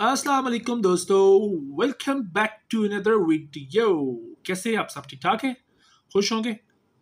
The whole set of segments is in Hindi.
अस्सलाम वालेकुम दोस्तों welcome back to another video कैसे आप सब? ठीक ठाक हैं? खुश होंगे?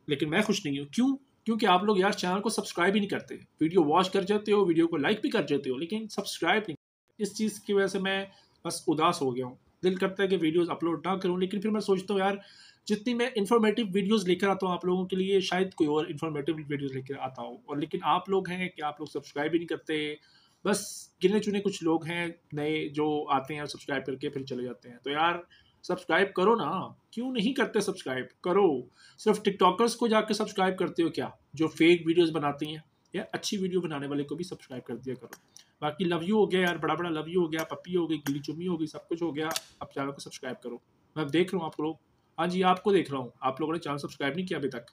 लेकिन मैं खुश नहीं हूँ। क्यों? क्योंकि आप लोग यार चैनल को सब्सक्राइब ही नहीं करते। वीडियो वॉच कर जाते हो वीडियो को लाइक भी कर जाते हो, लेकिन सब्सक्राइब नहीं। इस चीज़ की वजह से मैं बस उदास हो गया हूँ। दिल करता है कि वीडियोज़ अपलोड ना करूँ, लेकिन फिर मैं सोचता हूँ यार, जितनी मैं इन्फॉर्मेटिव वीडियोस लेकर आता हूँ आप लोगों के लिए, शायद कोई और इन्फॉर्मेटिव वीडियोस लेकर आता हूँ। और लेकिन आप लोग हैं कि आप लोग सब्सक्राइब ही नहीं करते बस गिने चुने कुछ लोग हैं नए जो आते हैं सब्सक्राइब करके फिर चले जाते हैं। तो यार सब्सक्राइब करो ना। क्यों नहीं करते सब्सक्राइब करो। सिर्फ़ टिकटॉकर्स को जाकर सब्सक्राइब करते हो क्या? जो फेक वीडियोस बनाती हैं या अच्छी वीडियो बनाने वाले को भी सब्सक्राइब कर दिया करो। बाकी लव यू हो गया यार बड़ा बड़ा लव यू हो गया पप्पी हो गई गिली चुमी हो गई, सब कुछ हो गया। अब चैनल को सब्सक्राइब करो। मैं देख रहा हूँ आप लोग। हाँ जी, आपको देख रहा हूँ। आप लोगों ने चैनल सब्सक्राइब नहीं किया अभी तक।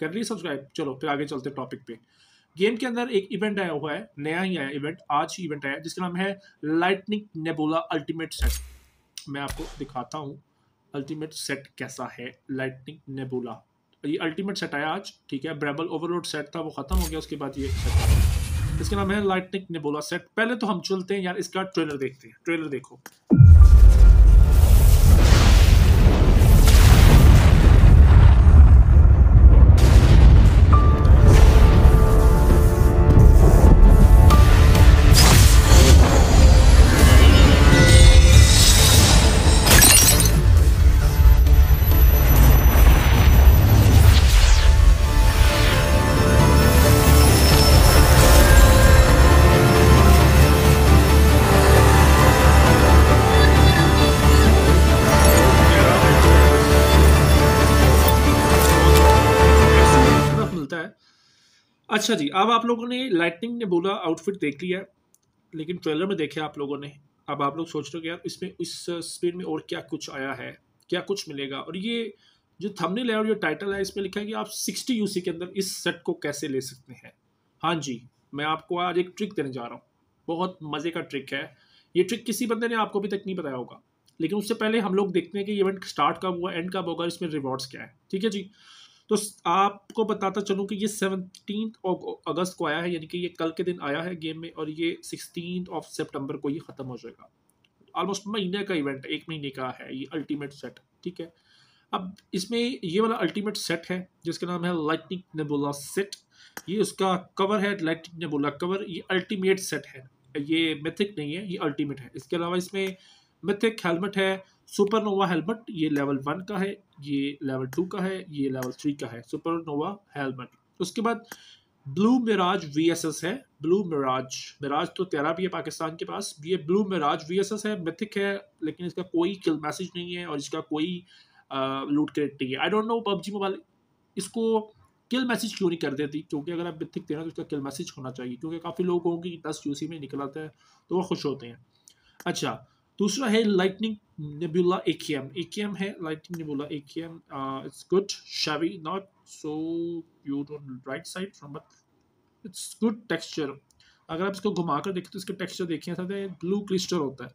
कर ली सब्सक्राइब चलो, फिर आगे चलते टॉपिक पे। गेम के अंदर एक इवेंट आया हुआ है, नया ही आया इवेंट, आज ही इवेंट आया जिसका नाम है लाइटनिंग नेबोला अल्टीमेट सेट मैं आपको दिखाता हूँ अल्टीमेट सेट कैसा है लाइटनिंग नेबोला ये अल्टीमेट सेट आया आज, ठीक है ब्रेबल ओवरलोड सेट था, वो खत्म हो गया, उसके बाद ये सेट आया। इसका नाम है लाइटनिंग नेबोला सेट पहले तो हम चलते हैं यार, इसका ट्रेलर देखते हैं ट्रेलर देखो। अच्छा है। अच्छा जी, अब आप लोगों ने लाइटनिंग ने बोला आउटफिट देख लिया, लेकिन ट्रेलर में देखे आप लोगों ने। अब आप लोग सोच रहे हो कि यार, इसमें, इस स्पीड में और क्या कुछ आया है, क्या कुछ मिलेगा? और ये जो थंबनेल है और जो टाइटल है, इसमें लिखा है कि आप 60 यूसी के अंदर इस सेट को कैसे ले सकते हैं। हाँ जी, मैं आपको आज एक ट्रिक देने जा रहा हूँ। बहुत मज़े का ट्रिक है। ये ट्रिक किसी बंदे ने आपको अभी तक नहीं बताया होगा। लेकिन उससे पहले हम लोग देखते हैं कि इवेंट स्टार्ट कब हुआ एंड कब होगा इसमें रिवॉर्ड्स क्या है। ठीक है जी? तो आपको बताता चलूँ कि ये सेवनटीन अगस्त को आया है, यानी कि ये कल के दिन आया है गेम में और ये सिक्सटीन ऑफ़ सितंबर को ये ख़त्म हो जाएगा। ऑलमोस्ट महीने का इवेंट एक महीने का है ये अल्टीमेट सेट ठीक है? अब इसमें ये वाला अल्टीमेट सेट है, जिसका नाम है लाइटनिंग नेबुला सेट ये उसका कवर है लाइटनिंग नेबुला कवर ये अल्टीमेट सेट है। ये मिथिक नहीं है, ये अल्टीमेट है। इसके अलावा इसमें मिथिक हेलमेट है सुपरनोवा हेलमेट, ये लेवल वन का है, ये लेवल टू का है, ये लेवल थ्री का है, सुपरनोवा हेलमेट। उसके बाद ब्लू मिराज वीएसएस है, ब्लू मिराज मिराज तो तेरा भी है पाकिस्तान के पास, ये ब्लू मिराज वीएसएस है मिथिक है, लेकिन इसका कोई किल मैसेज नहीं है और इसका कोई लूट क्रेट नहीं है। I don't know PUBG mobile इसको किल मैसेज क्यों नहीं कर देती? क्योंकि अगर आप मिथिक देना तो उसका किल मैसेज होना चाहिए, क्योंकि काफ़ी लोग होंगे दस यूसी में निकल आता है तो वो खुश होते हैं। अच्छा दूसरा है लाइटनिंग नेबुला एकेएम एकेएम है lightning nebula AKM it's good शावी not so you don't right side from but it's good texture अगर आप इसको घुमा कर देखें तो इसका टेक्सचर देखिए, साथ ब्लू क्रिस्टल होता है।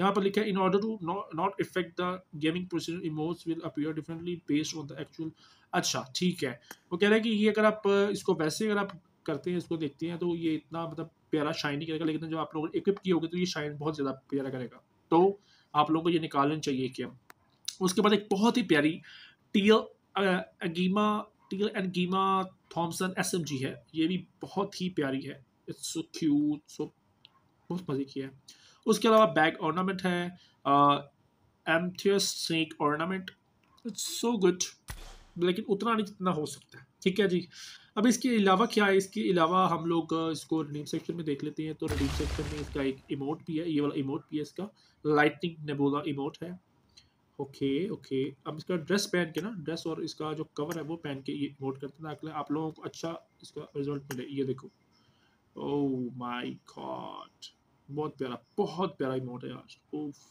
यहाँ पर लिखा है in order to not affect the gaming procedure emotes will appear differently based on the actual अच्छा ठीक है। वो कह रहा है कि ये अगर आप, इसको वैसे अगर आप करते हैं, इसको देखते हैं तो ये इतना मतलब प्यारा शाइन नहीं करेगा, लेकिन जब आप लोग इक्विप किए होगे तो ये शाइन बहुत ज़्यादा प्यारा करेगा। तो आप लोगों को ये निकालना चाहिए कि उसके बाद एक बहुत ही प्यारी टीएल अगीमा टीएल एंड गीमा थॉमसन एसएमजी है। ये भी बहुत ही प्यारी है। इट्स सो क्यूट सो बहुत मज़े की है। उसके अलावा बैग ऑर्नामेंट है amethyst snake ornament. It's so good लेकिन उतना नहीं जितना हो सकता है। ठीक है जी? अब इसके अलावा क्या है? इसके अलावा हम लोग इसको रिडीम सेक्शन में देख लेते हैं। तो रिडीम सेक्शन में इसका एक इमोट भी है। ये वाला इमोट भी है इसका। लाइटनिंग नेबोला इमोट है। ओके ओके अब इसका ड्रेस पहन के ना ड्रेस और इसका जो कवर है वो पहन के ये इमोट करते हैं ताकि आप लोगों को अच्छा इसका रिज़ल्ट मिले। ये देखो। ओह माय गॉड बहुत प्यारा बहुत प्यारा इमोट है आज ओफ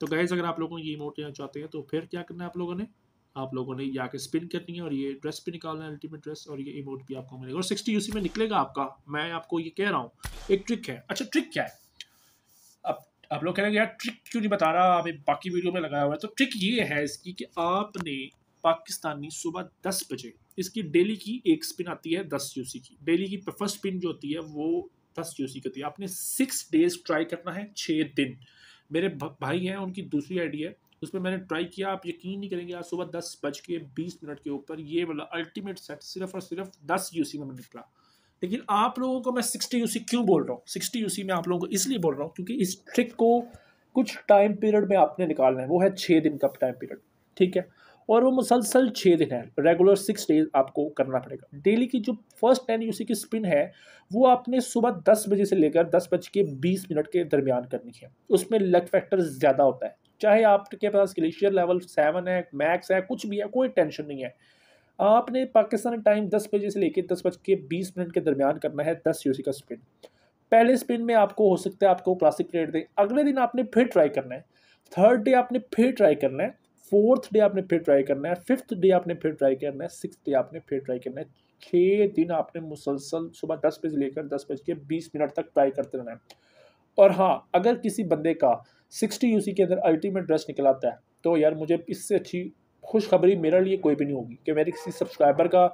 तो गैस अगर आप लोगों को ये इमोट यहाँ चाहते हैं तो फिर क्या करना है आप लोगों ने? आप लोगों ने ये आके स्पिन करनी है और ये ड्रेस भी निकालना है अल्टीमेट ड्रेस और ये इमोट भी आपको मिलेगा। और सिक्सटी यूसी में निकलेगा आपका। मैं आपको ये कह रहा हूँ, एक ट्रिक है। अच्छा ट्रिक क्या है? अब, आप लोग कह रहे हैं यार ट्रिक क्यों नहीं बता रहा? हमें बाकी वीडियो में लगाया हुआ है। तो ट्रिक ये है इसकी कि आपने पाकिस्तानी सुबह दस बजे इसकी डेली की एक स्पिन आती है दस यूसी की। डेली की फ़र्स्ट स्पिन जो होती है वो दस यूसी की होती है। आपने सिक्स डेज़ ट्राई करना है छः दिन। मेरे भाई हैं, उनकी दूसरी आईडी है। उसमें मैंने ट्राई किया, आप यकीन नहीं करेंगे, आज सुबह दस बज के बीस मिनट के ऊपर ये वाला अल्टीमेट सेट सिर्फ़ और सिर्फ़ दस यूसी में निकला। लेकिन आप लोगों को मैं सिक्सटी यूसी क्यों बोल रहा हूँ? सिक्सटी यूसी में आप लोगों को इसलिए बोल रहा हूँ क्योंकि इस ट्रिक को कुछ टाइम पीरियड में आपने निकालना है, वो है छः दिन का टाइम पीरियड ठीक है? और वो मुसलसल छः दिन है रेगुलर सिक्स डेज़ आपको करना पड़ेगा। डेली की जो फ़र्स्ट टेन यूसी की स्पिन है, वो आपने सुबह दस बजे से लेकर दस बज के बीस मिनट के दरमियान करनी है। उसमें लक फैक्टर ज़्यादा होता है। चाहे आपके पास ग्लेशियर लेवल सेवन है मैक्स है, कुछ भी है, कोई टेंशन नहीं है। आपने पाकिस्तान टाइम दस बजे से लेकर दस बज के बीस मिनट के दरमियान करना है दस यूसी का स्पिन पहले स्पिन में आपको हो सकता है आपको क्लासिक रेट दे। अगले दिन आपने फिर ट्राई करना है। थर्ड डे आपने फिर ट्राई करना है। फोर्थ डे आपने फिर ट्राई करना है। फिफ्थ डे आपने फिर ट्राई करना है। सिक्स डे आपने फिर ट्राई करना है। छः दिन आपने मुसलसल सुबह दस बजे लेकर दस बज के बीस मिनट तक ट्राई करते रहना है। और हाँ अगर किसी बंदे का सिक्सटी यूसी के अंदर अल्टीमेट ड्रेस निकल आता है। तो यार मुझे इससे अच्छी खुशखबरी मेरे लिए कोई भी नहीं होगी कि मेरे किसी सब्सक्राइबर का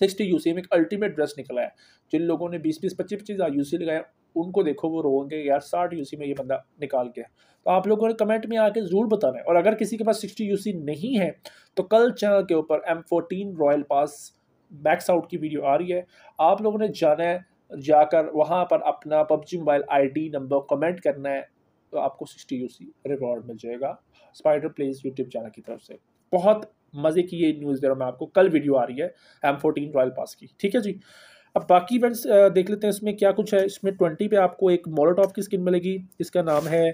सिक्सटी यू में एक अल्टीमेट ड्रेस निकला है। जिन लोगों ने बीस बीस पच्चीस पच्चीस हज़ार यू लगाया, उनको देखो वो रोएँगे यार साठ यू में ये बंदा निकाल के तो आप लोगों ने कमेंट में आके ज़रूर बताना है। और अगर किसी के पास सिक्सटी यू नहीं है तो कल चैनल के ऊपर M fourteen royal pass max out की वीडियो आ रही है। आप लोगों ने जाना है, जाकर वहाँ पर अपना PUBG mobile ID number comment करना है। तो आपको सिक्सटी यू रिवॉर्ड मिल जाएगा। स्पाइडर प्लेस यूट्यूब चैनल की तरफ़ से। बहुत मज़े की ये न्यूज़ दे रहा हूँ मैं आपको। कल वीडियो आ रही है एम फोर्टीन रॉयल पास की। ठीक है जी? अब बाकी इवेंट्स देख लेते हैं इसमें क्या कुछ है। इसमें ट्वेंटी पे आपको एक मोलोटॉफ की स्किन मिलेगी। इसका नाम है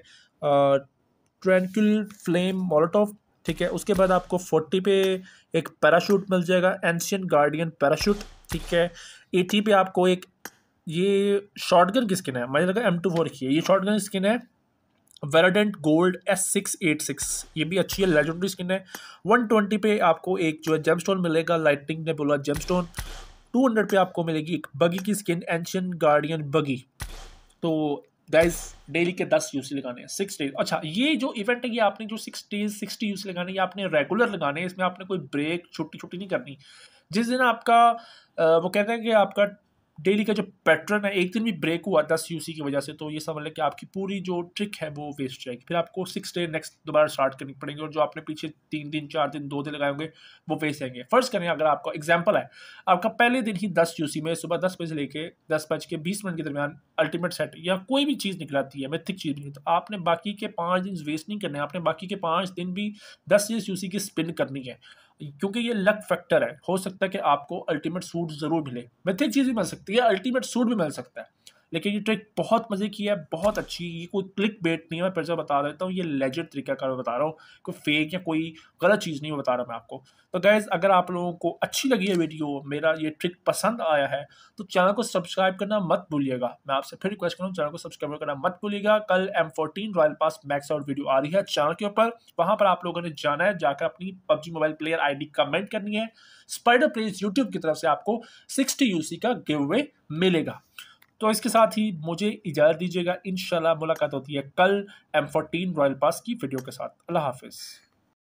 ट्रैंक्यूल फ्लेम मोलोटॉफ ठीक है? उसके बाद आपको फोर्टी पे एक पैराशूट मिल जाएगा। एंशियन गार्डियन पैराशूट ठीक है? एटी पे आपको एक, ये शॉर्टगन की स्किन है। मुझे लगा एम टू फोर की है। ये शॉर्टगन स्किन है। Verdant gold S six eight six ये भी अच्छी है लेजेंडरी स्किन है। वन ट्वेंटी पे आपको एक जो है जेम स्टोन मिलेगा लाइटिंग ने बोला जेम स्टोन टू हंड्रेड पे आपको मिलेगी एक बगी की स्किन एंशियन गार्डियन बगी तो गाइस डेली के दस यूसी लगाने हैं सिक्स डेज़ अच्छा ये जो इवेंट है, ये आपने जो सिक्स डेज़ सिक्सटी यूसी लगाने ये आपने रेगुलर लगाने हैं, इसमें आपने कोई ब्रेक छुट्टी छुट्टी नहीं करनी। जिस दिन आपका वो कहते हैं कि आपका डेली का जो पैटर्न है, एक दिन भी ब्रेक हुआ दस यूसी की वजह से तो ये समझ लें कि आपकी पूरी जो ट्रिक है वो वेस्ट जाएगी। फिर आपको सिक्स डे नेक्स्ट दोबारा स्टार्ट करनी पड़ेगी और जो आपने पीछे तीन दिन, चार दिन, दो दिन लगाए होंगे, वो वेस्ट जाएँगे फ़र्स्ट करें अगर आपका एग्ज़ाम्पल है आपका पहले दिन ही दस यूसी में सुबह दस बजे लेके दस बज के बीस मिनट के दरमियान अल्टीमेट सेट या कोई भी चीज़ निकलाती है मैथिक चीज़ नहीं तो आपने बाकी के पाँच दिन वेस्ट नहीं करने आपने बाकी के पाँच दिन भी दस यूसी की स्पिन करनी है। क्योंकि ये लक फैक्टर है। हो सकता है कि आपको अल्टीमेट सूट ज़रूर मिले। मिथिक चीज़ भी मिल सकती है अल्टीमेट सूट भी मिल सकता है। लेकिन ये ट्रिक बहुत मज़े की है, बहुत अच्छी ये कोई क्लिक बेट नहीं है, मैं फिर से बता देता हूँ, ये लेजेंड तरीका का मैं बता रहा हूँ, कोई फेक या कोई गलत चीज़ नहीं बता रहा मैं आपको। तो गैज़ अगर आप लोगों को अच्छी लगी है वीडियो मेरा ये ट्रिक पसंद आया है तो चैनल को सब्सक्राइब करना मत भूलिएगा। मैं आपसे फिर रिक्वेस्ट करूँ, चैनल को सब्सक्राइब करना मत भूलिएगा। कल M fourteen royal pass max out video आ रही है चैनल के ऊपर। वहाँ पर आप लोगों ने जाना है, जाकर अपनी PUBG mobile player ID comment करनी है। स्पाइडर प्लेस यूट्यूब की तरफ़ से आपको सिक्सटी यूसी का गिव मिलेगा। तो इसके साथ ही मुझे इजाज़त दीजिएगा। इन मुलाकात होती है कल एम फोर्टीन रॉयल पास की वीडियो के साथ। अल्लाह हाफिज़।